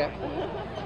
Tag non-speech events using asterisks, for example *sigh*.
Yeah. *laughs*